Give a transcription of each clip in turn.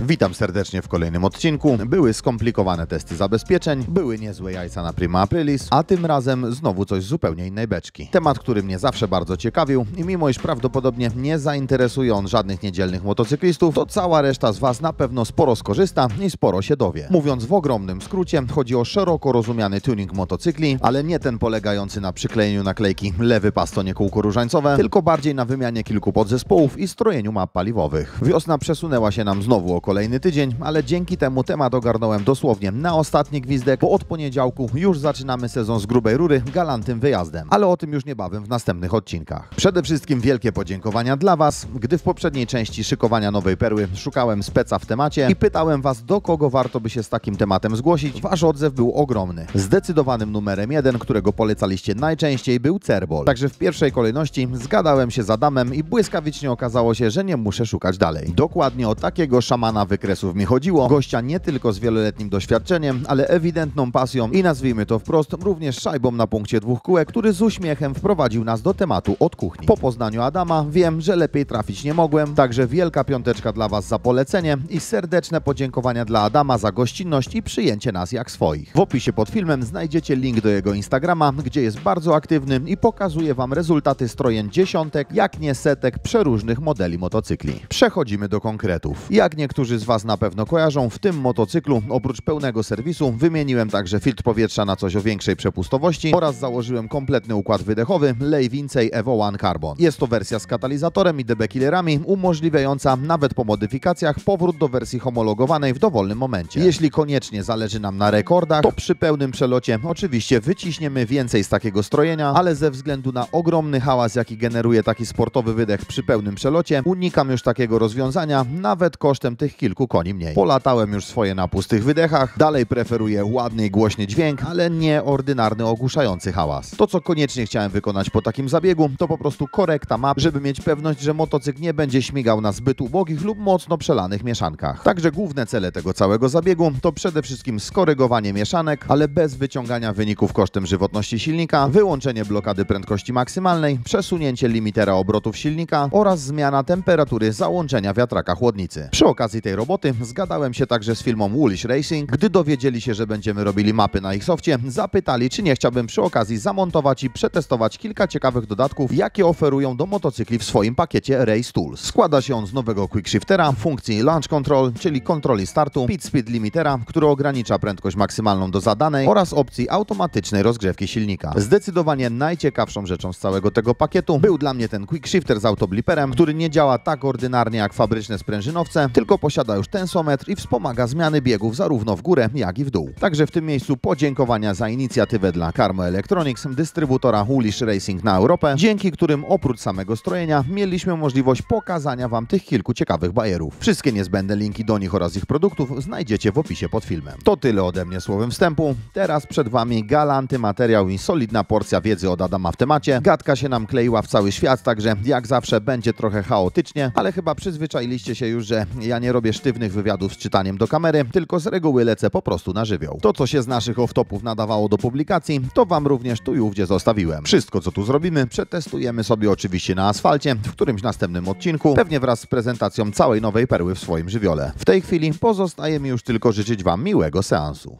Witam serdecznie w kolejnym odcinku. Były skomplikowane testy zabezpieczeń, były niezłe jajca na Prima Aprilis, a tym razem znowu coś zupełnie innej beczki. Temat, który mnie zawsze bardzo ciekawił i mimo iż prawdopodobnie nie zainteresuje on żadnych niedzielnych motocyklistów, to cała reszta z Was na pewno sporo skorzysta i sporo się dowie. Mówiąc w ogromnym skrócie, chodzi o szeroko rozumiany tuning motocykli, ale nie ten polegający na przyklejeniu naklejki lewy pas to nie kółko różańcowe, tylko bardziej na wymianie kilku podzespołów i strojeniu map paliwowych. Wiosna przesunęła się nam znowu o kolejny tydzień, ale dzięki temu temat ogarnąłem dosłownie na ostatni gwizdek, bo od poniedziałku już zaczynamy sezon z grubej rury galantym wyjazdem. Ale o tym już niebawem w następnych odcinkach. Przede wszystkim wielkie podziękowania dla Was, gdy w poprzedniej części szykowania nowej perły szukałem speca w temacie i pytałem Was, do kogo warto by się z takim tematem zgłosić. Wasz odzew był ogromny. Zdecydowanym numerem jeden, którego polecaliście najczęściej był Cerbol. Także w pierwszej kolejności zgadałem się z Adamem i błyskawicznie okazało się, że nie muszę szukać dalej. Dokładnie o takiego szamana wykresów mi chodziło. Gościa nie tylko z wieloletnim doświadczeniem, ale ewidentną pasją i nazwijmy to wprost, również szajbą na punkcie dwóch kółek, który z uśmiechem wprowadził nas do tematu od kuchni. Po poznaniu Adama wiem, że lepiej trafić nie mogłem, także wielka piąteczka dla Was za polecenie i serdeczne podziękowania dla Adama za gościnność i przyjęcie nas jak swoich. W opisie pod filmem znajdziecie link do jego Instagrama, gdzie jest bardzo aktywny i pokazuje Wam rezultaty strojeń dziesiątek, jak nie setek przeróżnych modeli motocykli. Przechodzimy do konkretów. Jak niektórzy z Was na pewno kojarzą, w tym motocyklu oprócz pełnego serwisu wymieniłem także filtr powietrza na coś o większej przepustowości oraz założyłem kompletny układ wydechowy Lej Vincej Evo One Carbon. Jest to wersja z katalizatorem i DB killerami, umożliwiająca nawet po modyfikacjach powrót do wersji homologowanej w dowolnym momencie. Jeśli koniecznie zależy nam na rekordach, to przy pełnym przelocie oczywiście wyciśniemy więcej z takiego strojenia, ale ze względu na ogromny hałas, jaki generuje taki sportowy wydech przy pełnym przelocie, unikam już takiego rozwiązania, nawet kosztem tych kilku koni mniej. Polatałem już swoje na pustych wydechach, dalej preferuję ładny i głośny dźwięk, ale nie ordynarny ogłuszający hałas. To, co koniecznie chciałem wykonać po takim zabiegu, to po prostu korekta map, żeby mieć pewność, że motocykl nie będzie śmigał na zbyt ubogich lub mocno przelanych mieszankach. Także główne cele tego całego zabiegu to przede wszystkim skorygowanie mieszanek, ale bez wyciągania wyników kosztem żywotności silnika, wyłączenie blokady prędkości maksymalnej, przesunięcie limitera obrotów silnika oraz zmiana temperatury załączenia wiatraka chłodnicy. Przy okazji tej roboty zgadałem się także z firmą Woolish Racing. Gdy dowiedzieli się, że będziemy robili mapy na ich softie, zapytali, czy nie chciałbym przy okazji zamontować i przetestować kilka ciekawych dodatków, jakie oferują do motocykli w swoim pakiecie Race Tools. Składa się on z nowego Quick Shiftera, funkcji Launch Control, czyli kontroli startu, Pit Speed Limitera, który ogranicza prędkość maksymalną do zadanej oraz opcji automatycznej rozgrzewki silnika. Zdecydowanie najciekawszą rzeczą z całego tego pakietu był dla mnie ten Quick Shifter z autobliperem, który nie działa tak ordynarnie jak fabryczne sprężynowce, tylko posiada już tensometr i wspomaga zmiany biegów zarówno w górę, jak i w dół. Także w tym miejscu podziękowania za inicjatywę dla Carmo Electronics, dystrybutora Woolish Racing na Europę, dzięki którym oprócz samego strojenia mieliśmy możliwość pokazania Wam tych kilku ciekawych bajerów. Wszystkie niezbędne linki do nich oraz ich produktów znajdziecie w opisie pod filmem. To tyle ode mnie słowem wstępu. Teraz przed Wami galanty materiał i solidna porcja wiedzy od Adama w temacie. Gadka się nam kleiła w cały świat, także jak zawsze będzie trochę chaotycznie, ale chyba przyzwyczailiście się już, że ja nie robię sztywnych wywiadów z czytaniem do kamery, tylko z reguły lecę po prostu na żywioł. To, co się z naszych off-topów nadawało do publikacji, to Wam również tu i ówdzie zostawiłem. Wszystko, co tu zrobimy, przetestujemy sobie oczywiście na asfalcie w którymś następnym odcinku, pewnie wraz z prezentacją całej nowej perły w swoim żywiole. W tej chwili pozostaje mi już tylko życzyć Wam miłego seansu.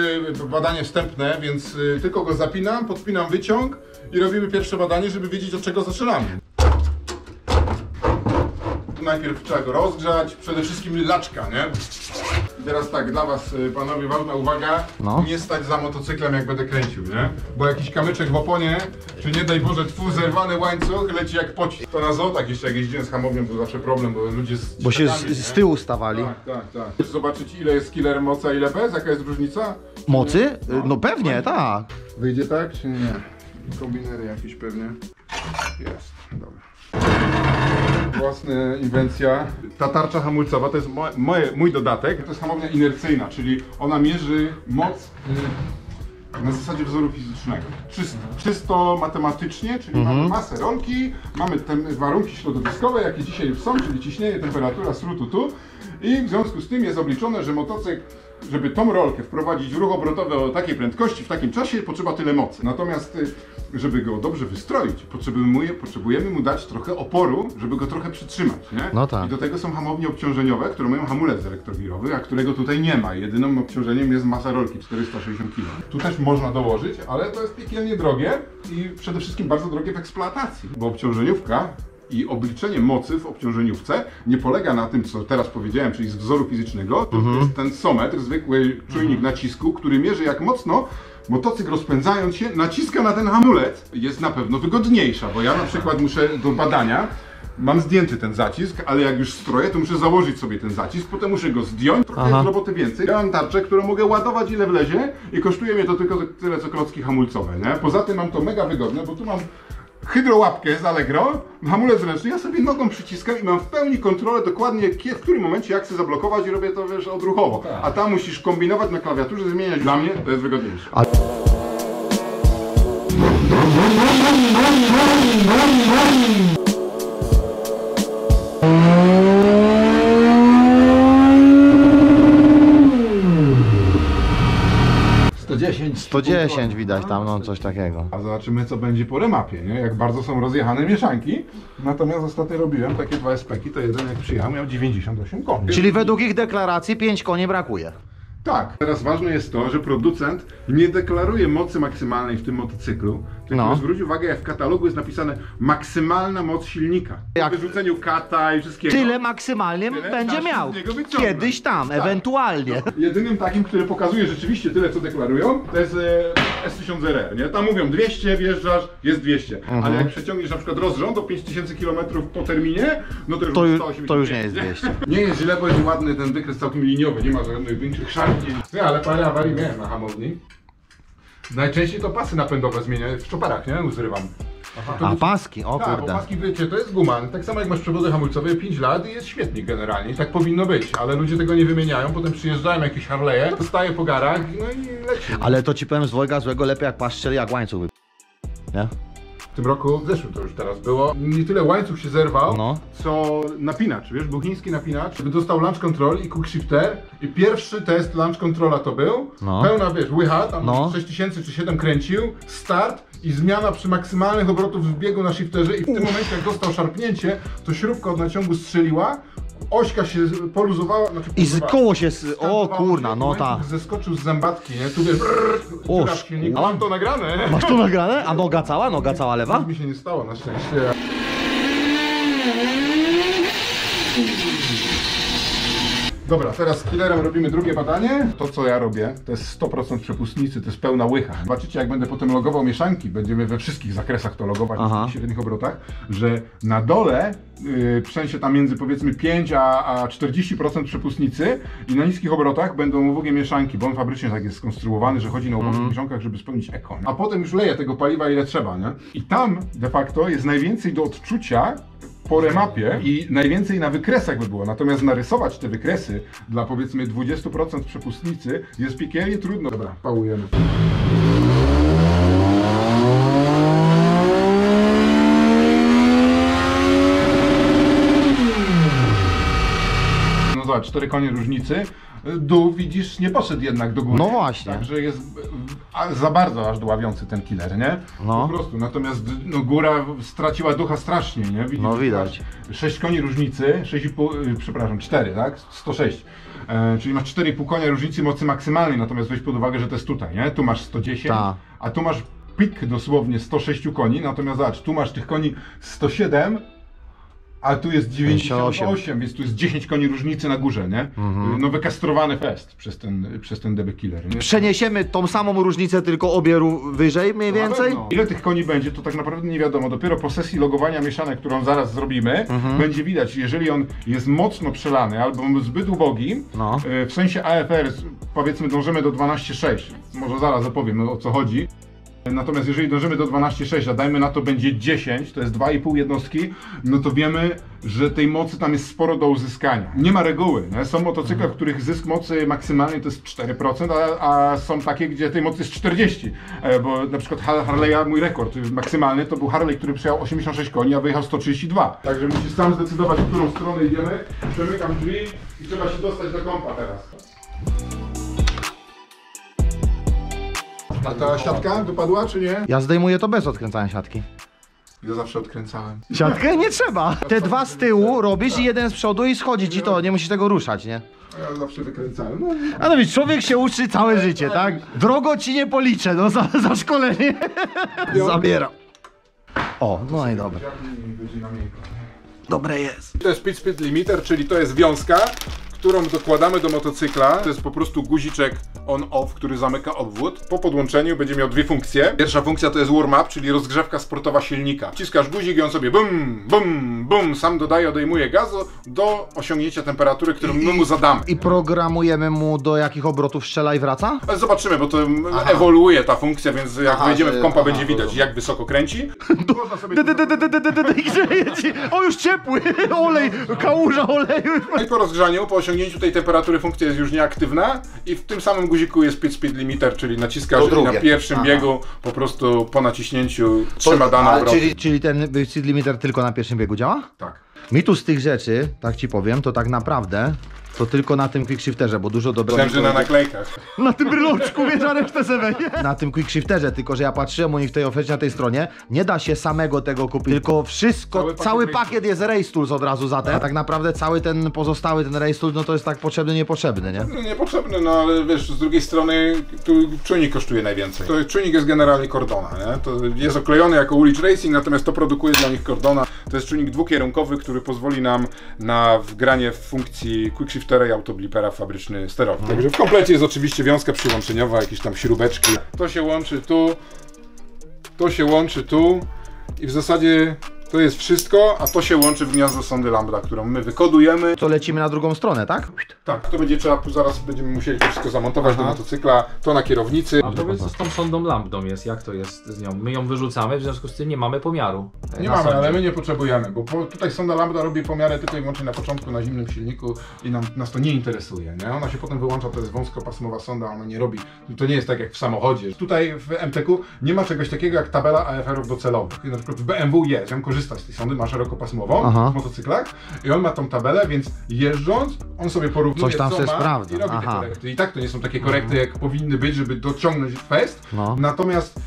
Zrobimy badanie wstępne, więc y, tylko go zapinam, podpinam wyciąg i robimy pierwsze badanie, żeby wiedzieć od czego zaczynamy. Najpierw trzeba go rozgrzać, przede wszystkim laczka, nie? I teraz tak, dla was y, panowie ważna uwaga, No. nie stać za motocyklem jak będę kręcił, nie? Bo jakiś kamyczek w oponie, czy nie daj Boże twu zerwany łańcuch leci jak pocisk. To na zotach jeszcze jak jeździłem z hamownią to zawsze problem, bo ludzie z Bo się z, z tyłu stawali. Tak, tak, tak. Zobaczyć ile jest killer mocy, a ile bez? Jaka jest różnica? Mocy? No pewnie, tak. Wyjdzie tak czy nie? Kombinery jakieś pewnie. Jest, dobra. Własna inwencja. Ta tarcza hamulcowa to jest moje, moje, mój dodatek. To jest hamownia inercyjna, czyli ona mierzy moc y, na zasadzie wzoru fizycznego. Czysto, czysto matematycznie, czyli mamy masę rąki, mamy te warunki środowiskowe, jakie dzisiaj już są, czyli ciśnienie, temperatura, sru tu, tu I w związku z tym jest obliczone, że motocykl, żeby tą rolkę wprowadzić w ruch obrotowy o takiej prędkości, w takim czasie, potrzeba tyle mocy. Natomiast, y, żeby go dobrze wystroić, potrzebujemy, potrzebujemy mu dać trochę oporu, żeby go trochę przytrzymać, nie? No tak. I do tego są hamownie obciążeniowe, które mają hamulec elektrowirowy, a którego tutaj nie ma. Jedynym obciążeniem jest masa rolki 460 kg. Tu też można dołożyć, ale to jest piekielnie drogie i przede wszystkim bardzo drogie w eksploatacji, bo obciążeniówka i obliczenie mocy w obciążeniówce nie polega na tym, co teraz powiedziałem, czyli z wzoru fizycznego, to jest ten sometr, zwykły czujnik nacisku, który mierzy jak mocno motocykl rozpędzając się naciska na ten hamulec. Jest na pewno wygodniejsza, bo ja na przykład muszę do badania Mam zdjęty ten zacisk, ale jak już stroję, to muszę założyć sobie ten zacisk, potem muszę go zdjąć, trochę Aha. jest roboty więcej. Ja mam tarczę, którą mogę ładować ile wlezie i kosztuje mnie to tylko tyle co klocki hamulcowe, nie? Poza tym mam to mega wygodne, bo tu mam hydrołapkę z Allegro, hamulec ręczny, ja sobie nogą przyciskam i mam w pełni kontrolę dokładnie w którym momencie jak chcę zablokować i robię to wiesz odruchowo. A tam musisz kombinować na klawiaturze, zmieniać. Dla mnie to jest wygodniejsze. A 110. 110 widać tam, no coś takiego. A zobaczymy co będzie po remapie, nie? Jak bardzo są rozjechane mieszanki. Natomiast ostatnio robiłem takie dwa SPki, to jeden jak przyjechał miał 98 koni. Czyli według ich deklaracji 5 koni brakuje. Tak. Teraz ważne jest to, że producent nie deklaruje mocy maksymalnej w tym motocyklu, tylko No. zwróć uwagę, jak w katalogu jest napisane maksymalna moc silnika. Jak- Po wyrzuceniu kata i wszystkiego. Tyle maksymalnie Tyle będzie miał. Kiedyś tam, Tak. ewentualnie. Jedynym takim, który pokazuje rzeczywiście tyle, co deklarują, to jest e, S1000RR, nie? Tam mówią 200, wjeżdżasz, jest 200. Mhm. Ale jak przeciągniesz na przykład rozrząd do 5000 km po terminie, no to już, To jest ju- 185. to już nie jest 200. Nie jest źle, bo jest ładny ten wykres całkiem liniowy, nie ma żadnych większych szarpnięć. Nie, ale parę awarii miałem na hamowni. Najczęściej to pasy napędowe zmienię, w czoparach, nie? Uzrywam. To A jest- paski, o tak, bo kurde. paski wiecie, to jest guma. Tak samo jak masz przewody hamulcowe 5 lat i jest świetnik generalnie. I tak powinno być, ale ludzie tego nie wymieniają, potem przyjeżdżają jakieś Harley'e, dostaje po garach, no i leci. Ale to ci powiem z dwojga złego lepiej jak paszczel jak łańcuch wy... Nie? W tym roku, w zeszłym to już teraz było, nie tyle łańcuch się zerwał, No. co napinacz, wiesz, był chiński napinacz, dostał launch control i quick shifter i pierwszy test launch controla to był, No. pełna, wiesz, łycha, tam No. 6000 czy 7 kręcił, start i zmiana przy maksymalnych obrotów w biegu na shifterze i w tym momencie jak dostał szarpnięcie, to śrubka od naciągu strzeliła, ośka się poluzowała, znaczy I z poluzowała. koło się... s- O kurna, no ta. Zeskoczył z zębatki, nie? Tu wiesz, brrr, O, w silniku. Mam to nagrane. Masz tu nagrane? A noga cała? Noga cała lewa? Nic mi się nie stało na szczęście. Dobra, teraz z killerem robimy drugie badanie. To co ja robię, to jest 100% przepustnicy, to jest pełna łycha. Zobaczycie jak będę potem logował mieszanki, będziemy we wszystkich zakresach to logować Aha. w średnich obrotach, że na dole, yy, w sensie tam między powiedzmy 5 a, a 40% przepustnicy i na niskich obrotach będą uwagę mieszanki, bo on fabrycznie tak jest skonstruowany, że chodzi na ubogich mieszankach, żeby spełnić eko. A potem już leje tego paliwa ile trzeba, nie? I tam de facto jest najwięcej do odczucia po remapie i najwięcej na wykresach by było. Natomiast narysować te wykresy dla powiedzmy 20% przepustnicy jest piekielnie trudno. Dobra, pałujemy. No zobacz, cztery konie różnicy. Dół widzisz, nie poszedł jednak do góry. No właśnie. Także jest a, za bardzo aż dławiący ten killer, nie? No. Po prostu. Natomiast no, góra straciła ducha strasznie, nie? Widzisz, No widać. masz 6 koni różnicy, 6,5, y, przepraszam, 4, tak? 106. E, czyli masz 4,5 konia różnicy mocy maksymalnej, natomiast weź pod uwagę, że to jest tutaj, nie? Tu masz 110, Ta. a tu masz pik dosłownie 106 koni, natomiast zobacz, tu masz tych koni 107, a tu jest 98, więc tu jest 10 koni różnicy na górze, nie? Mhm. No wykastrowany fest przez ten, przez ten DB Killer, nie? Przeniesiemy tą samą różnicę, tylko obie ró- wyżej mniej więcej? pewno. Ile tych koni będzie, to tak naprawdę nie wiadomo. Dopiero po sesji logowania mieszanek, którą zaraz zrobimy, Mhm. będzie widać, jeżeli on jest mocno przelany albo zbyt ubogi, No. e, w sensie AFR powiedzmy dążymy do 12,6. Może zaraz opowiem o co chodzi. Natomiast jeżeli dążymy do 12,6, a dajmy na to będzie 10, to jest 2,5 jednostki, no to wiemy, że tej mocy tam jest sporo do uzyskania. Nie ma reguły. Nie? Są motocykle, w których zysk mocy maksymalny to jest 4%, a, a są takie, gdzie tej mocy jest 40%. E, bo na przykład Har- Harley'a, mój rekord maksymalny, to był Harley, który przyjął 86 koni, a wyjechał 132. Także musisz sam zdecydować, w którą stronę idziemy. Przemykam drzwi i trzeba się dostać do kompa teraz. A ta siatka dopadła, czy nie? Ja zdejmuję to bez odkręcania siatki. Ja zawsze odkręcałem. Siatkę nie trzeba. Te dwa z tyłu robisz i jeden z przodu i schodzi ci to, nie musisz tego ruszać, nie? Ja zawsze wykręcałem. No, A no widzisz, człowiek się uczy całe życie, tak? Drogo ci nie policzę, no za, za szkolenie. Zabieram. O, no i dobra. Dobre jest. To jest Speed Speed Limiter, czyli to jest wiązka, którą dokładamy do motocykla. To jest po prostu guziczek on-off, który zamyka obwód. Po podłączeniu będzie miał dwie funkcje. Pierwsza funkcja to jest warm-up, czyli rozgrzewka sportowa silnika. Wciskasz guzik i on sobie bum, bum, bum, sam dodaje, odejmuje gazu do osiągnięcia temperatury, którą my mu zadamy. I programujemy mu do jakich obrotów strzela i wraca? Zobaczymy, bo to ewoluuje ta funkcja, więc jak Aha, wejdziemy w kompa aha, będzie widać, jak wysoko kręci. Można sobie. O, już ciepły. Olej, kałuża oleju. No i po rozgrzaniu, po osiągnięciu tej temperatury funkcja jest już nieaktywna i w tym samym guziku jest speed speed limiter, czyli i drugie. na pierwszym Aha. biegu po prostu po naciśnięciu trzyma dane A, obroty. czyli, czyli ten speed limiter tylko na pierwszym biegu działa? Tak. Mi tu z tych rzeczy, tak ci powiem, to tak naprawdę to tylko na tym quickshifterze, bo dużo dobrego. Myślałem, że na naklejkach. Na tym bryloczku, wiesz, a resztę sobie Na tym quickshifterze, tylko że ja patrzyłem u nich w tej ofercie na tej stronie, nie da się samego tego kupić, tylko wszystko, Cały cały pakiet pakiet, jest Race Tools od razu za ten. A tak naprawdę cały ten pozostały, ten Race Tools, no to jest tak potrzebny, niepotrzebny, nie? No niepotrzebny, no ale wiesz, z drugiej strony tu czujnik kosztuje najwięcej. To czujnik jest generalnie Cordona, nie? To jest oklejony jako Ulicz Racing, natomiast to produkuje dla nich Cordona. To jest czujnik dwukierunkowy, który pozwoli nam na wgranie w funkcji quickshiftera i autoblipera fabryczny sterowy. Także w komplecie jest oczywiście wiązka przyłączeniowa, jakieś tam śrubeczki. To się łączy tu, to się łączy tu i w zasadzie to jest wszystko, a to się łączy w gniazdo sondy lambda, którą my wykodujemy. To lecimy na drugą stronę, tak? Tak, to będzie trzeba, zaraz będziemy musieli to wszystko zamontować do motocykla, to na kierownicy. A powiedz, co z tą sondą lambdą jest, jak to jest z nią? My ją wyrzucamy, w związku z tym nie mamy pomiaru. Nie mamy, sondzie. ale my nie potrzebujemy, bo po, tutaj sonda lambda robi pomiary tylko i wyłącznie na początku na zimnym silniku i nam, nas to nie interesuje, nie? Ona się potem wyłącza, to jest wąskopasmowa sonda, ona nie robi, to nie jest tak jak w samochodzie. Tutaj w MTK nie ma czegoś takiego jak tabela AFR-ów docelowych. Na przykład w BMW jest, on korzysta z tej sondy, ma szerokopasmową Aha. w motocyklach i on ma tą tabelę, więc jeżdżąc, on sobie porównuje Coś tam co sobie ma sprawdza. i robi te Aha. korekty. I tak to nie są takie korekty, jak powinny być, żeby dociągnąć fest, No. Natomiast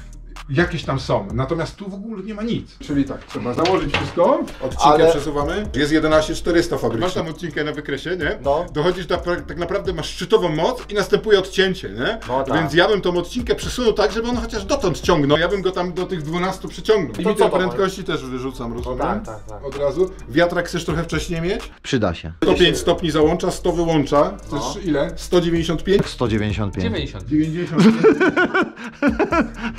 jakieś tam są. Natomiast tu w ogóle nie ma nic. Czyli tak, trzeba założyć wszystko. Odcinkę Ale- przesuwamy. Jest 11400 fabrycznie. Masz tam odcinkę na wykresie, nie? No. Dochodzisz do, tak naprawdę masz szczytową moc i następuje odcięcie, nie? No tak. Więc ja bym tą odcinkę przesunął tak, żeby on chociaż dotąd ciągnął. Ja bym go tam do tych 12 przyciągnął. Co to prędkości też wyrzucam, rozumiem? tak, tak, tak. Od razu. Wiatrak chcesz trochę wcześniej mieć? Przyda się. 105 stopni załącza, 100 wyłącza. Chcesz No. ile? 195? 195. 90. 95.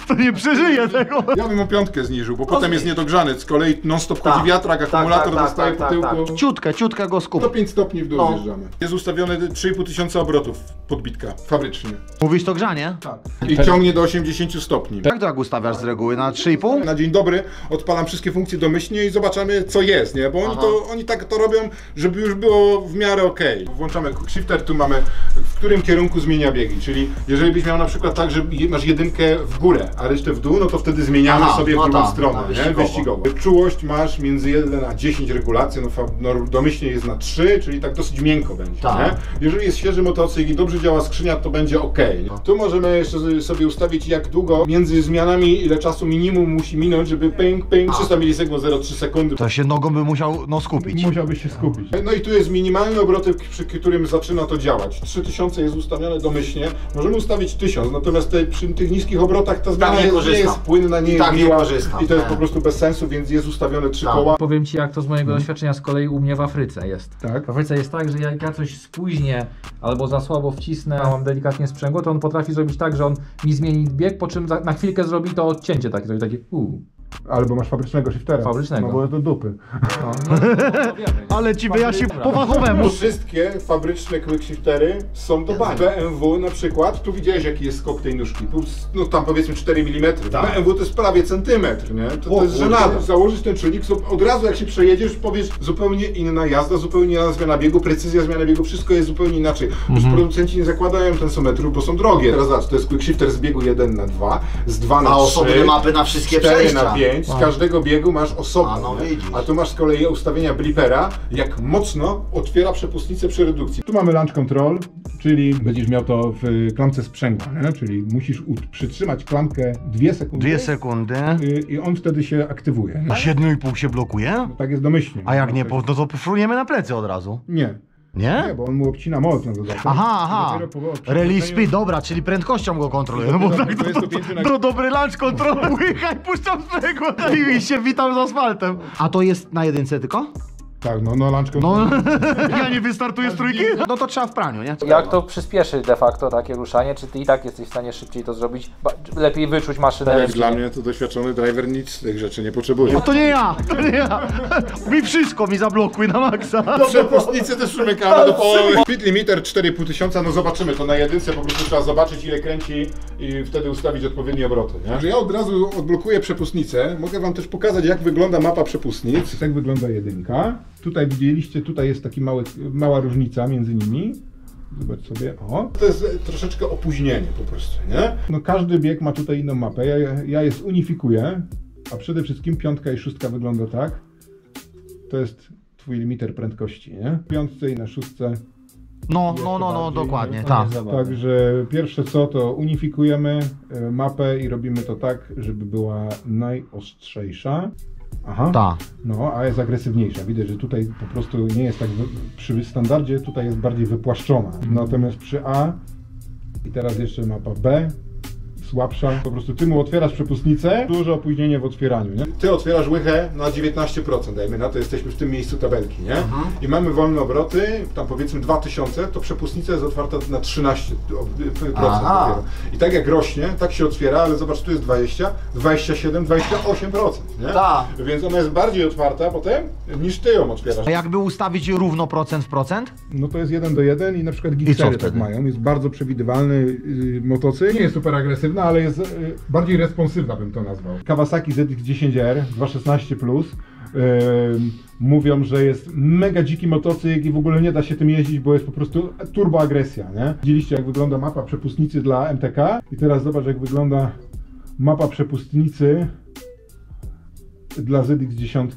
To nie przeżyje tego. Ja bym o piątkę zniżył, bo potem jest niedogrzany. Z kolei non-stop chodzi Tak. wiatrak, akumulator tak, tak, dostaje tak, po tak, tyłku. tak. Ciutkę, ciutkę go skup. 105 stopni w dół No. zjeżdżamy. Jest ustawione 3,5 tysiąca obrotów podbitka, fabrycznie. Mówisz to grzanie? Tak. I ciągnie do 80 stopni. Jak to jak ustawiasz z reguły? Na 3,5? Na dzień dobry odpalam wszystkie funkcje domyślnie i zobaczymy co jest, nie? Bo oni, to, oni tak to robią, żeby już było w miarę okej. Włączamy shifter, tu mamy w którym kierunku zmienia biegi, czyli jeżeli byś miał na przykład tak, że masz jedynkę w górę, a resztę w dół, no to wtedy zmieniamy Aha, sobie w no drugą tak, stronę, na nie? Czułość masz między 1 a 10 regulacji, no, no domyślnie jest na 3, czyli tak dosyć miękko będzie, Tak. nie? Jeżeli jest świeży motocykl i dobrze działa skrzynia, to będzie ok. Tu możemy jeszcze sobie ustawić jak długo między zmianami, ile czasu minimum musi minąć, żeby ping, ping, 300 milisekund, 0,3 sekundy. To się nogą by musiał no skupić. Musiałbyś się skupić. No i tu jest minimalny obroty, przy którym zaczyna to działać. 3000 jest ustawione domyślnie. Możemy ustawić 1000, natomiast te, przy tych niskich obrotach ta zmiana nie jest, nie jest płynna, nie jest tak nie miła i to jest nie. po prostu bez sensu, więc jest ustawione trzy Tak. koła. Powiem Ci, jak to z mojego doświadczenia z kolei u mnie w Afryce jest. Tak. W Afryce jest tak, że jak ja coś spóźnię albo za słabo wcisnę, a mam delikatnie sprzęgło, to on potrafi zrobić tak, że on mi zmieni bieg, po czym na chwilkę zrobi to odcięcie takie, zrobi takie uuu. Albo masz fabrycznego shiftera. Fabrycznego. No bo do dupy. No, no, no, wiemy. Ale ci wyjaśnił po fachowemu. Wszystkie fabryczne quickshiftery są do bani. BMW na przykład, tu widziałeś jaki jest skok tej nóżki. Tu, no tam powiedzmy 4 mm. Tak. BMW to jest prawie centymetr, nie? To, to jest żenada. Założysz ten czujnik, od razu jak się przejedziesz, powiesz zupełnie inna jazda, zupełnie inna zmiana biegu, precyzja zmiany biegu, wszystko jest zupełnie inaczej. Już producenci nie zakładają tensometrów, bo są drogie. Teraz zobacz, to jest quickshifter z biegu 1 na 2, z 2 na A 3. osobne mapy na wszystkie 4 przejścia. na 5, z każdego biegu masz osobno. A, no nie? widzisz. A tu masz z kolei ustawienia blipera, jak mocno otwiera przepustnicę przy redukcji. Tu mamy launch control, czyli będziesz miał to w klamce sprzęgła, nie? czyli musisz ut- przytrzymać klamkę 2 sekundy Dwie sekundy. y, i on wtedy się aktywuje. nie? A 7,5 się blokuje? Tak jest domyślnie. A jak nie, bo no to fruniemy na plecy od razu. Nie. Nie? Nie, bo on mu obcina moc na dodatek. Aha, aha. Dopiero po odprzepuszczeniu- Release speed, dobra, czyli prędkością go kontroluję. No bo Dopiero tak po to, 25 to, na- to dobry lunch łychaj, puszczam sprzęgło i się witam z asfaltem. A to jest na jedynce tylko? Tak, no, no control. No, ja nie wystartuję z trójki? No to trzeba w praniu, nie? Jak to przyspieszy de facto takie ruszanie? Czy ty i tak jesteś w stanie szybciej to zrobić? Ba- lepiej wyczuć maszynę? Ręcznie? dla mnie to doświadczony driver nic z tych rzeczy nie potrzebuje. No to nie ja, to nie ja. Mi wszystko mi zablokuj na maksa. Przepustnicy też przymykamy do połowy. Speed limiter 4,5 tysiąca, no zobaczymy to na jedynce, po prostu trzeba zobaczyć ile kręci i wtedy ustawić odpowiednie obroty. Nie? Że ja od razu odblokuję przepustnicę, mogę wam też pokazać jak wygląda mapa przepustnic. Tak wygląda jedynka. Tutaj widzieliście, tutaj jest taka mała różnica między nimi. Zobacz sobie, o. To jest e, troszeczkę opóźnienie po prostu, nie? No każdy bieg ma tutaj inną mapę, ja, ja je zunifikuję, a przede wszystkim piątka i szóstka wygląda tak. To jest twój limiter prędkości, nie? W piątce i na szóstce. No, no, no, no, dokładnie, tak. Także pierwsze co, to unifikujemy e, mapę i robimy to tak, żeby była najostrzejsza. Aha. Tak. No, a jest agresywniejsza. Widać, że tutaj po prostu nie jest tak wy- przy standardzie, tutaj jest bardziej wypłaszczona. Natomiast przy A i teraz jeszcze mapa B słabsza. Po prostu ty mu otwierasz przepustnicę, duże opóźnienie w otwieraniu, nie? Ty otwierasz łychę na 19%, dajmy na to, jesteśmy w tym miejscu tabelki, nie? I mamy wolne obroty, tam powiedzmy 2000, to przepustnica jest otwarta na 13%. Aha. dopiero. I tak jak rośnie, tak się otwiera, ale zobacz, tu jest 20, 27, 28%, nie? Tak. Więc ona jest bardziej otwarta potem, niż ty ją otwierasz. A jakby ustawić równo procent w procent? No to jest 1 do 1 i na przykład co Gixery tak mają. Jest bardzo przewidywalny yy, motocykl. Nie jest super ale jest yy, bardziej responsywna bym to nazwał. Kawasaki ZX-10R 216 Plus. Yy, mówią, że jest mega dziki motocykl i w ogóle nie da się tym jeździć, bo jest po prostu turbo agresja, nie? Widzieliście jak wygląda mapa przepustnicy dla MTK i teraz zobacz jak wygląda mapa przepustnicy dla ZX-10.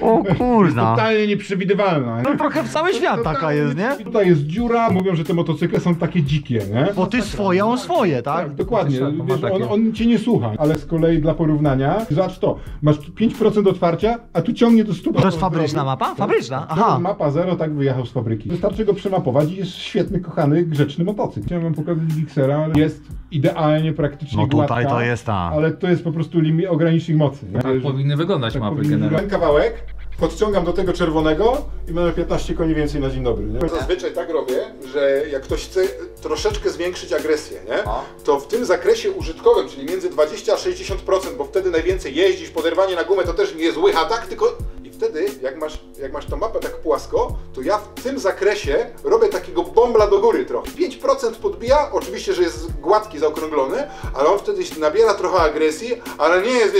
O kurna. Totalnie nieprzewidywalna. No trochę w cały świat taka jest, nie? Tutaj jest dziura, mówią, że te motocykle są takie dzikie, nie? Bo ty swoje, on swoje, tak? Tak, dokładnie. Wiesz, on, on cię nie słucha, ale z kolei dla porównania, zobacz to, masz 5% otwarcia, a tu ciągnie do 100%. To jest fabryczna mapa? Fabryczna, aha. mapa zero, tak wyjechał z fabryki. Wystarczy go przemapować i jest świetny, kochany, grzeczny motocykl. Chciałem wam pokazać Gixera, ale jest idealnie, praktycznie No tutaj gładka, to jest ta. Ale to jest po prostu limi- ogranicznik mocy. Nie? Tak powinny wyglądać Tak mapy generalnie. Kawałek podciągam do tego czerwonego i mamy 15 koni więcej na dzień dobry. Nie? Zazwyczaj tak robię, że jak ktoś chce troszeczkę zwiększyć agresję, nie? to w tym zakresie użytkowym, czyli między 20 a 60%, bo wtedy najwięcej jeździsz, poderwanie na gumę to też nie jest zły atak, tylko wtedy jak masz, jak masz tą mapę tak płasko, to ja w tym zakresie robię takiego bombla do góry trochę. 5% podbija, oczywiście, że jest gładki, zaokrąglony, ale on wtedy nabiera trochę agresji, ale nie jest,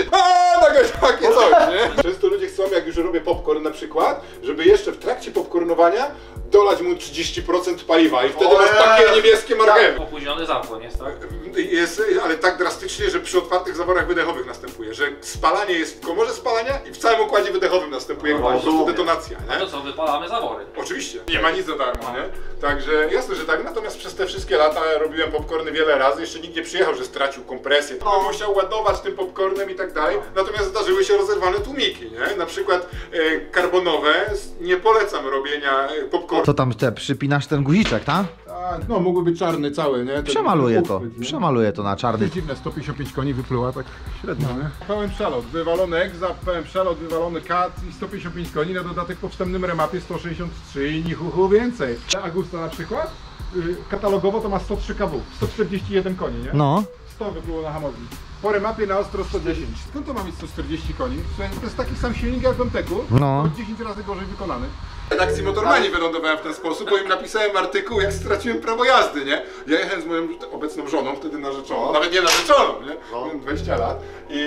takie, takie coś, nie? Często ludzie chcą, jak już robię popcorn na przykład, żeby jeszcze w trakcie popcornowania dolać mu 30% paliwa i wtedy masz takie niebieskie marchewy. Opóźniony zapłon jest, tak? Jest, ale tak drastycznie, że przy otwartych zaworach wydechowych następuje, że spalanie jest w komorze spalania i w całym układzie wydechowym następuje po prostu detonacja, nie? No to co, wypalamy zawory. Oczywiście. Nie ma nic za darmo, nie? Także jasne, że tak. Natomiast przez te wszystkie lata robiłem popcorny wiele razy. Jeszcze nikt nie przyjechał, że stracił kompresję. No. Musiał ładować tym popcornem i tak dalej. Natomiast zdarzyły się rozerwane tłumiki, nie? Na przykład e, karbonowe. Nie polecam robienia e, popcornu. Co tam te, przypinasz ten guziczek, tak? Tak, no mógłby być czarny cały, nie? Ten Przemaluję to, uchwyt, nie? przemaluję to na czarny. dziwne, 155 koni wypluła tak średnio, nie? Pełen przelot, wywalony egza, pełen przelot, wywalony kat i 155 koni, na dodatek po wstępnym remapie 163 i ni chuchu więcej. Agusta na przykład, y, katalogowo to ma 103 kW, 141 koni, nie? No. 100 było na hamowni. Po remapie na ostro 110. Skąd to ma mieć 140 koni? To jest taki sam silnik jak w Emteku, No. tylko 10 razy gorzej wykonany. Redakcji Motormani wylądowałem w ten sposób, bo im napisałem artykuł, jak straciłem prawo jazdy, nie? Ja jechałem z moją obecną żoną, wtedy narzeczoną, nawet nie narzeczoną, nie? Miałem 20 lat i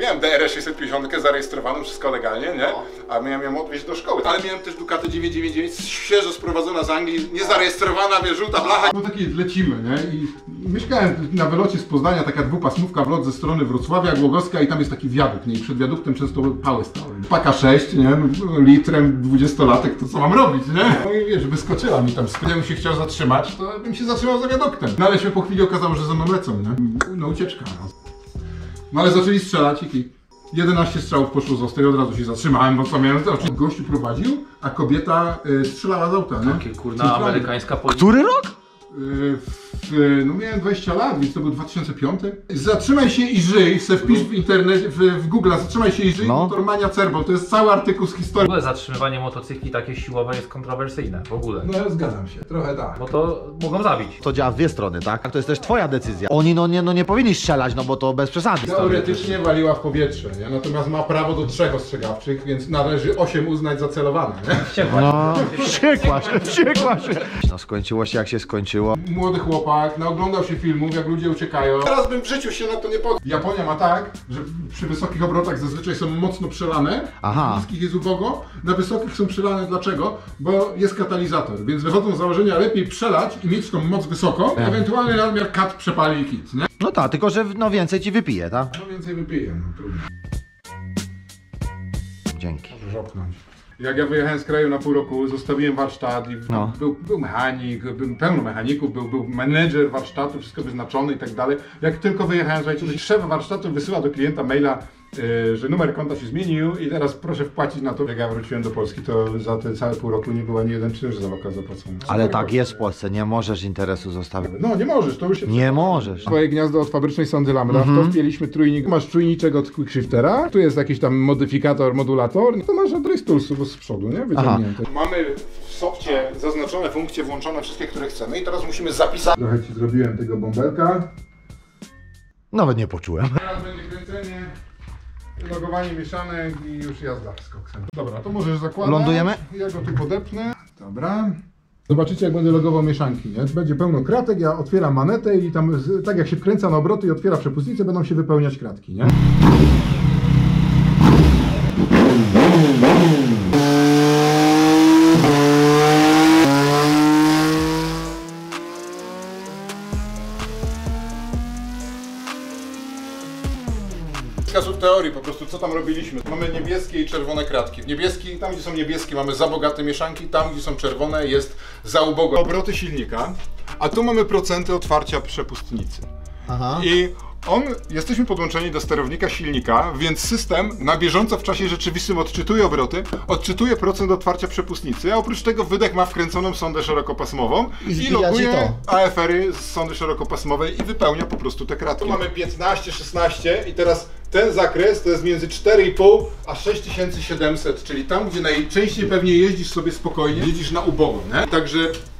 miałem DRS 650 zarejestrowaną, wszystko legalnie, nie? A miałem ją odwieźć do szkoły. Ale miałem też Ducatę 999, świeżo sprowadzona z Anglii, niezarejestrowana, wie, żółta blacha. No takie lecimy, nie? I mieszkałem na wylocie z Poznania, taka dwupasmówka wlot ze strony Wrocławia, Głogowska i tam jest taki wiadukt, nie? I przed wiaduktem często pały stały. Paka 6, nie? Litrem 20-latek, to co mam robić, nie? No i wiesz, wyskoczyła mi tam, gdybym się chciał zatrzymać, to bym się zatrzymał za wiaduktem. No ale się po chwili okazało, że ze mną lecą, nie? No ucieczka, no. No ale zaczęli strzelać i 11 strzałów poszło z ostrej, od razu się zatrzymałem, bo co miałem to? Gościu prowadził, a kobieta y, strzelała z auta, nie? Takie kurna Centralnie. amerykańska policja. Który rok? Y, w, no miałem 20 lat, więc to był 2005. Zatrzymaj się i żyj, se wpisz w internecie, w, w Google, zatrzymaj się i żyj, No. Motormania Cerbol, to jest cały artykuł z W historii. ogóle zatrzymywanie motocykli takie siłowe jest kontrowersyjne. W ogóle. No zgadzam się, trochę tak. Bo to mogą zabić. To działa w dwie strony, tak? To jest też twoja decyzja. Oni no nie, no nie powinni strzelać, no bo to bez przesady. Teoretycznie waliła w powietrze, nie? natomiast ma prawo do trzech ostrzegawczych, więc należy 8 uznać za celowane. Nie? Wściekła No, wściekła się, wściekła się. No skończyło się jak się skończyło. Młody chłopak, naoglądał się filmów, jak ludzie uciekają. Teraz bym w życiu się na to nie podjął. Japonia ma tak, że przy wysokich obrotach zazwyczaj są mocno przelane, Aha. niskich jest ubogo, na wysokich są przelane dlaczego? Bo jest katalizator, więc wychodzą z założenia lepiej przelać i mieć tą moc wysoko, ewentualny nadmiar kat przepali i kit, nie? No tak, tylko że no więcej ci wypije, tak? No więcej wypiję, no trudno. Dzięki. Żopnąć. Jak ja wyjechałem z kraju na pół roku, zostawiłem warsztat i No. był, był mechanik, był pełno mechaników, był, był menedżer warsztatu, wszystko wyznaczony i tak dalej. Jak tylko wyjechałem, słuchajcie, szef warsztatu wysyła do klienta maila, że numer konta się zmienił i teraz proszę wpłacić na to. Jak ja wróciłem do Polski, to za te całe pół roku nie było ani jeden czynsz za lokal zapłacony. Ale tak jest w Polsce, nie możesz interesu zostawić. No nie możesz, to już się Nie możesz. Swoje gniazdo od fabrycznej sondy lambda, w to wpięliśmy trójnik. Masz czujniczek od quickshiftera, tu jest jakiś tam modyfikator, modulator, to masz od racetulsu z przodu, nie? Wyciągnięte. Mamy w softie zaznaczone funkcje, włączone wszystkie, które chcemy i teraz musimy zapisać. Trochę Ci zrobiłem tego bąbelka. Nawet nie poczułem. Teraz będzie kręcenie, logowanie mieszanek i już jazda z koksem. Dobra, to możesz zakładać. Lądujemy? Ja go tu podepnę. Dobra. Zobaczycie, jak będę logował mieszanki. Nie? Będzie pełno kratek, ja otwieram manetę i tam, tak jak się wkręca na obroty i otwiera przepustnicę, będą się wypełniać kratki. Nie? Kilka teorii, po prostu co tam robiliśmy. Mamy niebieskie i czerwone kratki. Niebieski, tam gdzie są niebieskie mamy za bogate mieszanki, tam gdzie są czerwone jest za ubogo. Obroty silnika, a tu mamy procenty otwarcia przepustnicy. Aha. I on, jesteśmy podłączeni do sterownika silnika, więc system na bieżąco w czasie rzeczywistym odczytuje obroty, odczytuje procent otwarcia przepustnicy, a oprócz tego wydech ma wkręconą sondę szerokopasmową I i, loguje to. AFR-y z sondy szerokopasmowej i wypełnia po prostu te kratki. Tu mamy 15, 16 i teraz ten zakres to jest między 4,5 a 6700, czyli tam, gdzie najczęściej pewnie jeździsz sobie spokojnie, jeździsz na ubogo, nie? Także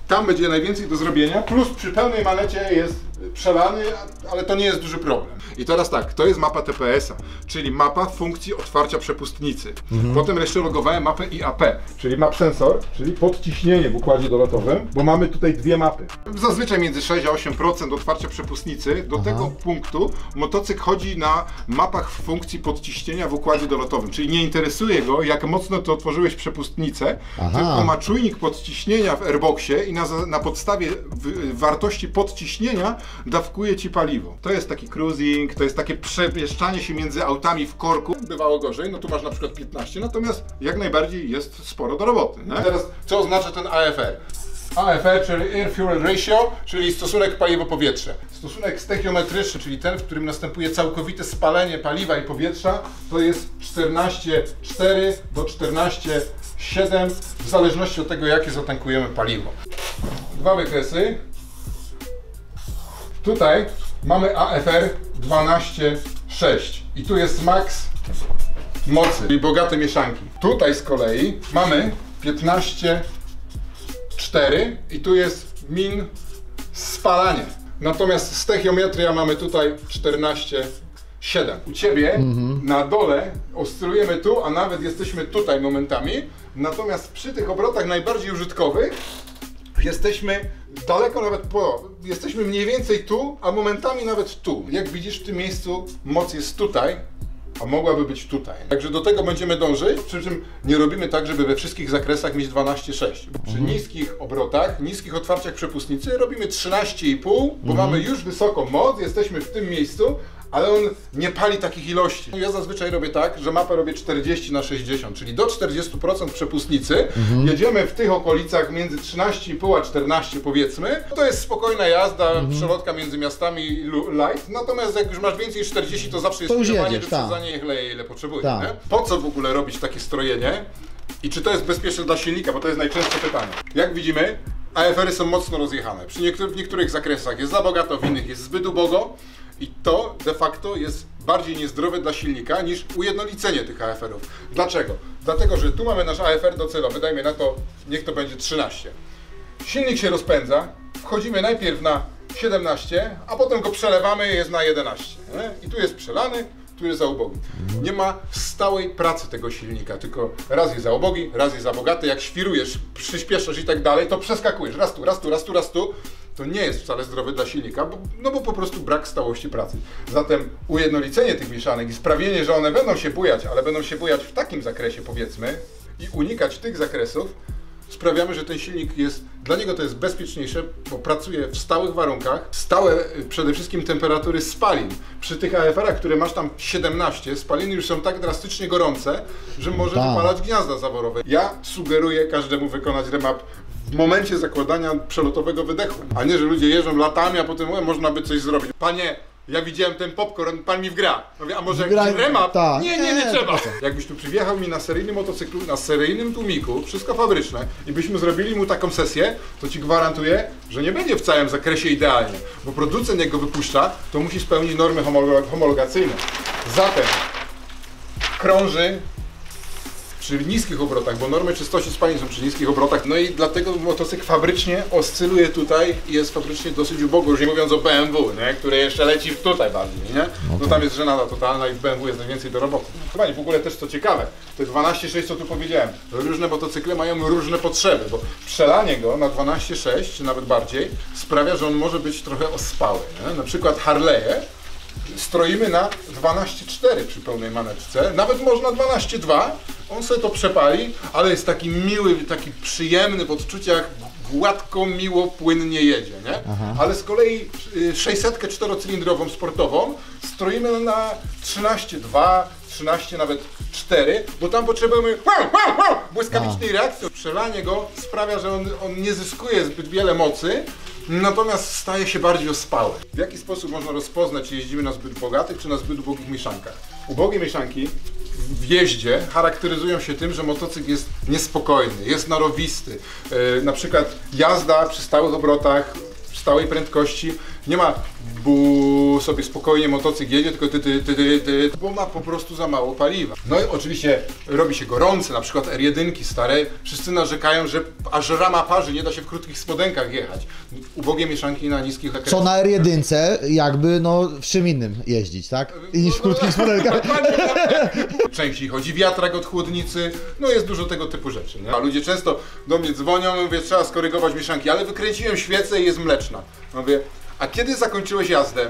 tam będzie najwięcej do zrobienia, plus przy pełnej manecie jest przelany, ale to nie jest duży problem. I teraz tak, to jest mapa TPS-a, czyli mapa funkcji otwarcia przepustnicy. Potem jeszcze logowałem mapę IAP, czyli map sensor, czyli podciśnienie w układzie dolotowym, bo mamy tutaj dwie mapy. Zazwyczaj między 6 a 8% otwarcia przepustnicy. Do tego punktu motocykl chodzi na mapach funkcji podciśnienia w układzie dolotowym, czyli nie interesuje go, jak mocno to otworzyłeś przepustnicę, Aha. tylko ma czujnik podciśnienia w airboxie i na, na podstawie w, wartości podciśnienia dawkuje ci paliwo. To jest taki cruising, to jest takie przemieszczanie się między autami w korku. Bywało gorzej, no tu masz na przykład 15, natomiast jak najbardziej jest sporo do roboty. Nie? Teraz co oznacza ten AFR? AFR, czyli Air Fuel Ratio, czyli stosunek paliwo-powietrze. Stosunek stechiometryczny, czyli ten, w którym następuje całkowite spalenie paliwa i powietrza, to jest 14,4 do 14,7 w zależności od tego, jakie zatankujemy paliwo. Dwa wykresy. Tutaj mamy AFR 12,6 i tu jest max mocy, czyli bogate mieszanki. Tutaj z kolei mamy 15,4 i tu jest min spalanie. Natomiast stechiometria mamy tutaj 14,7. U Ciebie na dole oscylujemy tu, a nawet jesteśmy tutaj momentami. Natomiast przy tych obrotach najbardziej użytkowych jesteśmy daleko nawet po. Jesteśmy mniej więcej tu, a momentami nawet tu. Jak widzisz w tym miejscu moc jest tutaj, a mogłaby być tutaj. Także do tego będziemy dążyć, przy czym nie robimy tak, żeby we wszystkich zakresach mieć 12,6. Przy niskich obrotach, niskich otwarciach przepustnicy robimy 13,5, bo mamy już wysoką moc, jesteśmy w tym miejscu, ale on nie pali takich ilości. Ja zazwyczaj robię tak, że mapę robię 40 na 60, czyli do 40% przepustnicy. Jedziemy w tych okolicach między 13,5 a 14 powiedzmy. To jest spokojna jazda, przelotka między miastami light. Natomiast jak już masz więcej niż 40, to zawsze jest pilnowanie, jedziesz, tak. wyprzedzanie, niech leje ile potrzebuje. Tak. Po co w ogóle robić takie strojenie? I czy to jest bezpieczne dla silnika? Bo to jest najczęstsze pytanie. Jak widzimy, AFR-y są mocno rozjechane. Przy niektórych, w niektórych zakresach jest za bogato, w innych jest zbyt ubogo. I to de facto jest bardziej niezdrowe dla silnika niż ujednolicenie tych AFR-ów. Dlaczego? Dlatego, że tu mamy nasz AFR docelowy, dajmy na to, niech to będzie 13. Silnik się rozpędza, wchodzimy najpierw na 17, a potem go przelewamy jest na 11. Nie? I tu jest przelany, tu jest za ubogi. Nie ma stałej pracy tego silnika, tylko raz jest za ubogi, raz jest za bogaty. Jak świrujesz, przyspieszasz i tak dalej, to przeskakujesz raz tu, raz tu, raz tu, raz tu. To nie jest wcale zdrowe dla silnika, bo, no bo po prostu brak stałości pracy. Zatem ujednolicenie tych mieszanek i sprawienie, że one będą się bujać, ale będą się bujać w takim zakresie powiedzmy i unikać tych zakresów, sprawiamy, że ten silnik jest, dla niego to jest bezpieczniejsze, bo pracuje w stałych warunkach, stałe y, przede wszystkim temperatury spalin. Przy tych AFR-ach, które masz tam 17, spaliny już są tak drastycznie gorące, że może Tak. wypalać gniazda zaworowe. Ja sugeruję każdemu wykonać remap w momencie zakładania przelotowego wydechu, a nie, że ludzie jeżdżą latami, a potem "E, można by coś zrobić. Panie, ja widziałem ten popcorn, pan mi wgra. Mówię, a może Wgra- jakiś remap? tak. Nie, nie, nie, Nie, trzeba. Jakbyś tu przyjechał mi na seryjnym motocyklu, na seryjnym tłumiku, wszystko fabryczne i byśmy zrobili mu taką sesję, to ci gwarantuję, że nie będzie w całym zakresie idealnie, bo producent jak go wypuszcza, to musi spełnić normy homolo- homologacyjne. Zatem krąży przy niskich obrotach, bo normy czystości spalin są przy niskich obrotach, no i dlatego motocykl fabrycznie oscyluje tutaj i jest fabrycznie dosyć ubogo, już nie mówiąc o BMW, nie? które jeszcze leci tutaj bardziej, nie? No tam jest żenada totalna i w BMW jest najwięcej do roboty. Chyba nie, w ogóle też co ciekawe, te 12.6 co tu powiedziałem, różne motocykle mają różne potrzeby, bo przelanie go na 12.6 czy nawet bardziej sprawia, że on może być trochę ospały, nie? Na przykład Harley'e stroimy na 12,4 przy pełnej maneczce, nawet można 12,2, on sobie to przepali, ale jest taki miły, taki przyjemny w odczuciach, gładko, miło, płynnie jedzie, nie? Ale z kolei y, 600 czterocylindrową sportową stroimy na 13,2, 13 nawet 4, bo tam potrzebujemy błyskawicznej reakcji. Przelanie go sprawia, że on, on nie zyskuje zbyt wiele mocy, natomiast staje się bardziej ospały. W jaki sposób można rozpoznać, czy jeździmy na zbyt bogatych, czy na zbyt ubogich mieszankach? Ubogie mieszanki w jeździe charakteryzują się tym, że motocykl jest niespokojny, jest narowisty. E, na przykład jazda przy stałych obrotach, przy stałej prędkości, nie ma bu sobie spokojnie motocykl jedzie, tylko ty, ty, ty, ty, ty, bo ma po prostu za mało paliwa. No i oczywiście robi się gorące, na przykład R1 stare, wszyscy narzekają, że aż rama parzy, nie da się w krótkich spodenkach jechać. Ubogie mieszanki na niskich Co na R1 jakby no w czym innym jeździć, tak? I niż w krótkich spodenkach. Częściej chodzi wiatrak od chłodnicy, no jest dużo tego typu rzeczy. Nie? A ludzie często do mnie dzwonią, mówię, trzeba skorygować mieszanki, ale wykręciłem świecę i jest mleczna. Mówię, a kiedy zakończyłeś jazdę?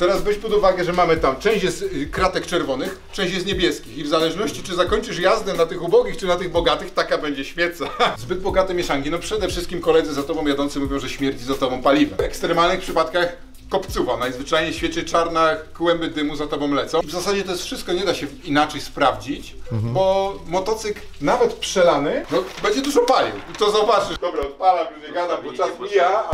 Teraz weź pod uwagę, że mamy tam część jest y, kratek czerwonych, część jest niebieskich i w zależności czy zakończysz jazdę na tych ubogich czy na tych bogatych, taka będzie świeca. Zbyt bogate mieszanki, no przede wszystkim koledzy za tobą jadący mówią, że śmierdzi za tobą paliwem. W ekstremalnych przypadkach kopcuwa, najzwyczajniej świeci czarna, kłęby dymu za tobą lecą. W zasadzie to jest wszystko, nie da się inaczej sprawdzić, bo motocykl nawet przelany, no będzie dużo palił. I to zobaczysz. Dobra, odpalam, już nie gadam, bo czas mija.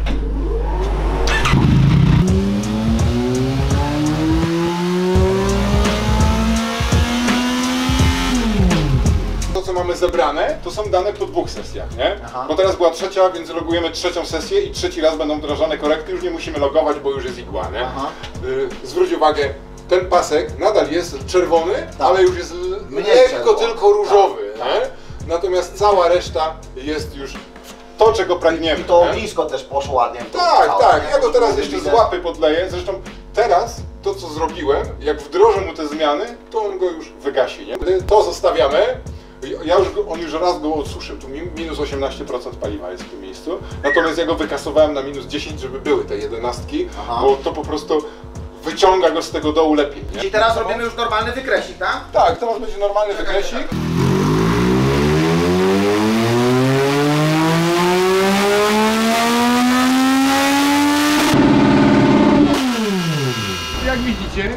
Co mamy zebrane, to są dane po dwóch sesjach, nie? Bo teraz była trzecia, więc logujemy trzecią sesję i trzeci raz będą wdrażane korekty, już nie musimy logować, bo już jest igła, nie? Y, zwróć uwagę, ten pasek nadal jest czerwony, ale już jest lekko tylko różowy, nie? Natomiast cała reszta jest już to, czego pragniemy. I to ognisko też poszło ładnie. Tak, tak. nie? Ja go teraz jeszcze z łapy podleję. Zresztą teraz to, co zrobiłem, jak wdrożę mu te zmiany, to on go już wygasi. Nie? To zostawiamy. Ja już on już raz go odsuszył. Tu mi- minus 18% paliwa jest w tym miejscu. Natomiast ja go wykasowałem na minus 10, żeby były te jedenastki, Aha. bo to po prostu wyciąga go z tego dołu lepiej. Nie? Czyli teraz robimy już normalny wykresik, tak? Tak, teraz będzie normalny wykresik. Jak widzicie,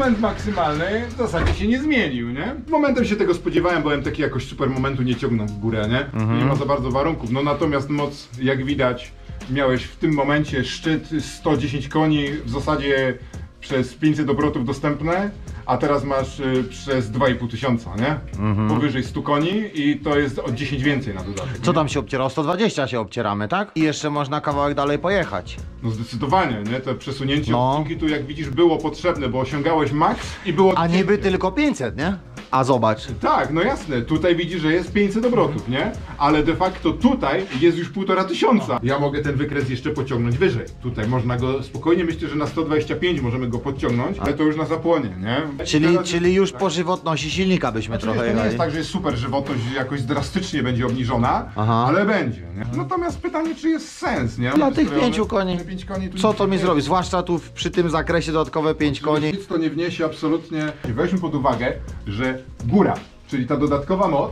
moment maksymalny w zasadzie się nie zmienił, nie? Momentem się tego spodziewałem, byłem taki jakoś super momentu nie ciągnął w górę, nie? Nie ma za bardzo warunków. No natomiast moc, jak widać, miałeś w tym momencie szczyt 110 koni, w zasadzie przez 500 obrotów dostępne, a teraz masz y, przez 2,5 tysiąca, nie? Powyżej 100 koni i to jest o 10 więcej na dodatek. Co nie? tam się obcierało? 120 się obcieramy, tak? I jeszcze można kawałek dalej pojechać. No zdecydowanie, nie? To przesunięcie No. odcinki tu jak widzisz było potrzebne, bo osiągałeś maks i było A niby tylko 500, nie? A zobacz. Tak, no jasne, tutaj widzisz, że jest 500 obrotów, nie? Ale de facto tutaj jest już półtora tysiąca. Ja mogę ten wykres jeszcze pociągnąć wyżej. Tutaj można go spokojnie, myślę, że na 125 możemy go podciągnąć, ale to już na zapłonie, nie? Czyli, Teraz- czyli już po żywotności silnika byśmy Znaczy, trochę to nie jest tak, że jest super żywotność jakoś drastycznie będzie obniżona, Aha. ale będzie, nie? Natomiast pytanie, czy jest sens, nie? Dla tych pięciu koni. pięć koni Co to mi zrobi? Zwłaszcza tu przy tym zakresie dodatkowe 5 koni. Nic to nie wniesie absolutnie. Weźmy pod uwagę, że góra, czyli ta dodatkowa moc,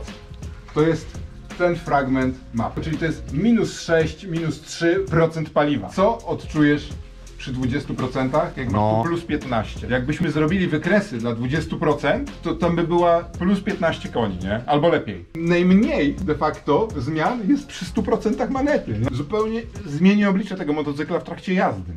to jest ten fragment mapy, czyli to jest minus 6, minus 3% paliwa. Co odczujesz przy 20%, jak No. plus 15. Jakbyśmy zrobili wykresy dla 20%, to tam by była plus 15 koni, nie? Albo lepiej. Najmniej de facto zmian jest przy 100% manety. Nie? Zupełnie zmieni oblicze tego motocykla w trakcie jazdy.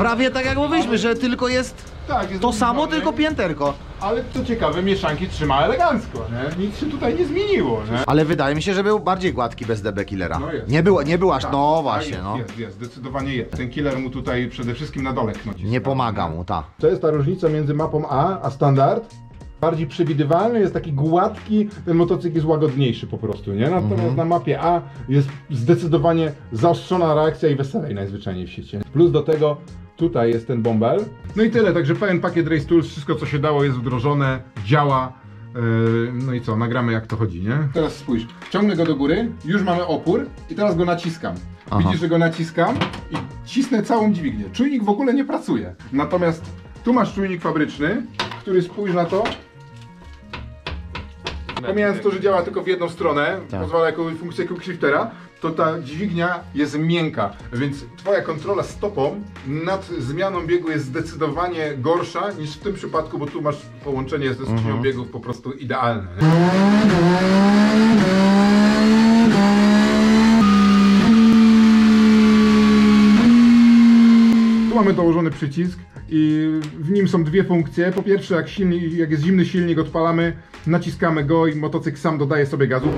Prawie tak jak mówiliśmy, że tylko jest Tak, jest to samo, tylko pięterko. Ale co ciekawe, mieszanki trzyma elegancko, nie? Nic się tutaj nie zmieniło, nie? Ale wydaje mi się, że był bardziej gładki bez DB Killera. No jest. Nie było, nie był aż, Tak, no tak, właśnie, jest, no. Jest, jest, zdecydowanie jest. Ten killer mu tutaj przede wszystkim na dole knoci. Nie pomaga mu, ta. To jest ta różnica między mapą A a standard. Bardziej przewidywalny, jest taki gładki, ten motocykl jest łagodniejszy po prostu, nie? Natomiast Mhm. na mapie A jest zdecydowanie zaostrzona reakcja i weselej najzwyczajniej w świecie. Plus do tego tutaj jest ten bąbel. No i tyle, także pełen pakiet Race Tools, wszystko co się dało jest wdrożone, działa. Yy, No i co, nagramy jak to chodzi, nie? Teraz spójrz, ciągnę go do góry, już mamy opór i teraz go naciskam. Aha. Widzisz, że go naciskam i cisnę całą dźwignię. Czujnik w ogóle nie pracuje. Natomiast tu masz czujnik fabryczny, który spójrz na to. Pomijając to, że działa tylko w jedną stronę, Tak. pozwala jako funkcję quickshiftera, to ta dźwignia jest miękka, więc twoja kontrola stopą nad zmianą biegu jest zdecydowanie gorsza niż w tym przypadku, bo tu masz połączenie ze skrzynią biegów po prostu idealne. Tu mamy dołożony przycisk i w nim są dwie funkcje. Po pierwsze, jak, silnik, jak jest zimny silnik, odpalamy, naciskamy go i motocykl sam dodaje sobie gazu.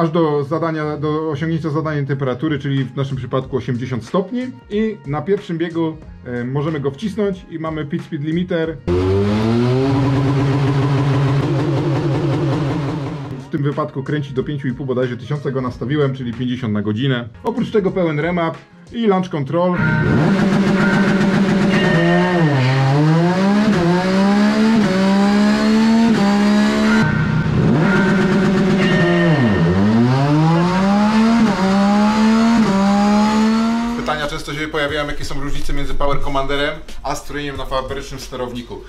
Aż do zadania, do osiągnięcia zadania temperatury, czyli w naszym przypadku 80 stopni. I na pierwszym biegu e, możemy go wcisnąć i mamy pit speed limiter. W tym wypadku kręci do 5,5 bodajże tysiąca go nastawiłem, czyli 50 na godzinę. Oprócz tego pełen remap i launch control. Pytania często się pojawiają, jakie są różnice między Power Commanderem a strojeniem na fabrycznym sterowniku.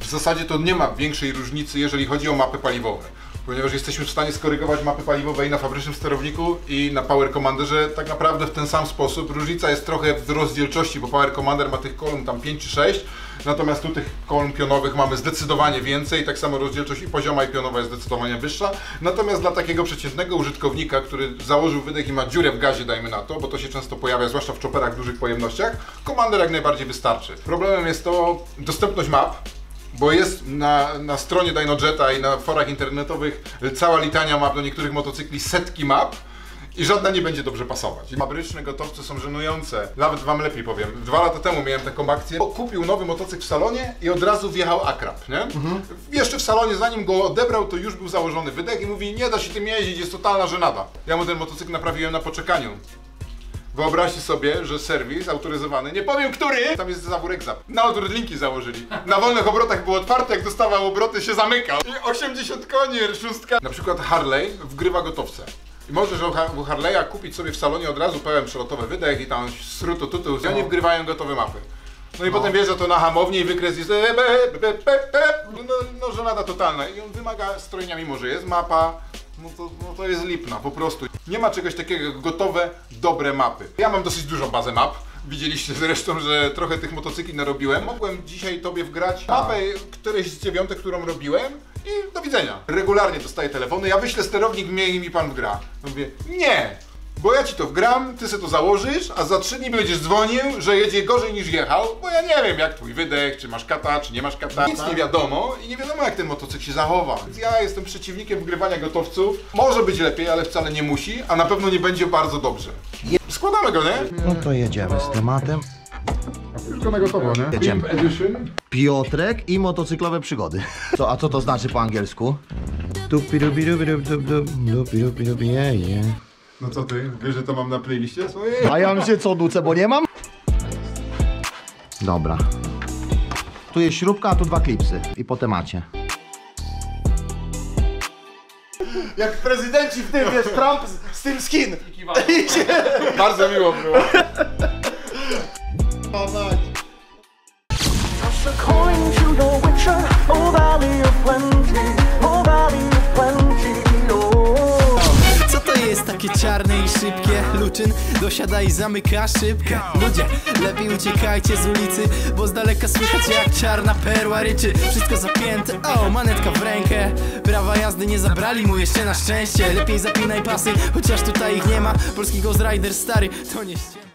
W zasadzie to nie ma większej różnicy, jeżeli chodzi o mapy paliwowe. Ponieważ jesteśmy w stanie skorygować mapy paliwowe i na fabrycznym sterowniku i na Power Commanderze tak naprawdę w ten sam sposób. Różnica jest trochę w rozdzielczości, bo Power Commander ma tych kolumn tam 5 czy 6, natomiast tu tych kolumn pionowych mamy zdecydowanie więcej, tak samo rozdzielczość i pozioma i pionowa jest zdecydowanie wyższa. Natomiast dla takiego przeciętnego użytkownika, który założył wydech i ma dziurę w gazie, dajmy na to, bo to się często pojawia, zwłaszcza w chopperach w dużych pojemnościach, Commander jak najbardziej wystarczy. Problemem jest to dostępność map, bo jest na, na stronie DynoJeta i na forach internetowych cała litania map do niektórych motocykli, setki map I żadna nie będzie dobrze pasować. Fabryczne gotowce są żenujące. Nawet wam lepiej powiem. Dwa lata temu miałem taką akcję. Kupił nowy motocykl w salonie i od razu wjechał akrap, nie? Jeszcze w salonie, zanim go odebrał, to już był założony wydech i mówi, nie da się tym jeździć, jest totalna żenada. Ja mu ten motocykl naprawiłem na poczekaniu. Wyobraźcie sobie, że serwis autoryzowany, nie powiem który, tam jest zawórek zap. Na odwrót linki założyli. Na wolnych obrotach było otwarte, jak dostawał obroty się zamykał. I 80 koni, szóstka. Na przykład Harley wgrywa gotowce. I możesz u Ha- u Harley'a kupić sobie w salonie od razu pełen przelotowy wydech i tam srutu tutu. I oni wgrywają gotowe mapy. No i potem wjeżdża to na hamownię i wykres jest e, be. no, no żenada totalna. I on wymaga strojenia, mimo że jest mapa, no to, no to jest lipna, po prostu. Nie ma czegoś takiego jak gotowe, dobre mapy. Ja mam dosyć dużą bazę map. Widzieliście zresztą, że trochę tych motocykli narobiłem. Mogłem dzisiaj tobie wgrać mapę którejś z dziewiątek, którą robiłem i do widzenia. Regularnie dostaję telefony, ja wyślę sterownik mnie i mi pan wgra. Mówię, nie! Bo ja ci to wgram, ty sobie to założysz, a za trzy dni będziesz dzwonił, że jedzie gorzej niż jechał, bo ja nie wiem jak twój wydech, czy masz kata, czy nie masz kata. Nic nie wiadomo i nie wiadomo jak ten motocykl się zachowa. Więc ja jestem przeciwnikiem wgrywania gotowców. Może być lepiej, ale wcale nie musi, a na pewno nie będzie bardzo dobrze. Składamy go, nie? No to jedziemy z tematem. Tylko na gotowo, nie? Jedziemy. Pimp Edition. Piotrek i motocyklowe przygody. Co, a co to znaczy po angielsku? Dupi dupi dupi dupi dupi dupi dupi dupi je, je. No co ty, wiesz, że to mam na playliście swojej? A ja mam się co nucę, bo nie mam? Dobra. Tu jest śrubka, a tu dwa klipsy. I po temacie. Jak prezydenci w tym, wiesz, Trump z, z tym skin. Bardzo miło było. According to the Witcher, oh valley of plenty, takie czarne i szybkie? Luczyn dosiada i zamyka szybkę. Ludzie, lepiej uciekajcie z ulicy Bo z daleka słychać jak czarna perła ryczy. Wszystko zapięte, o, manetka w rękę. Prawa jazdy nie zabrali mu jeszcze na szczęście. Lepiej zapinaj pasy, chociaż tutaj ich nie ma. Polski Ghost Rider stary, to nie ściema